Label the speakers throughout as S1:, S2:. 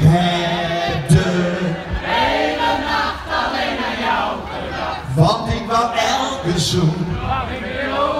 S1: heb de hele nacht alleen aan jou gedacht. Want ik wou elke zoen.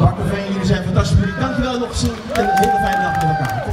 S1: Pak de veen, jullie zijn fantastisch. Dankjewel nog zoen en een hele fijne dag met elkaar.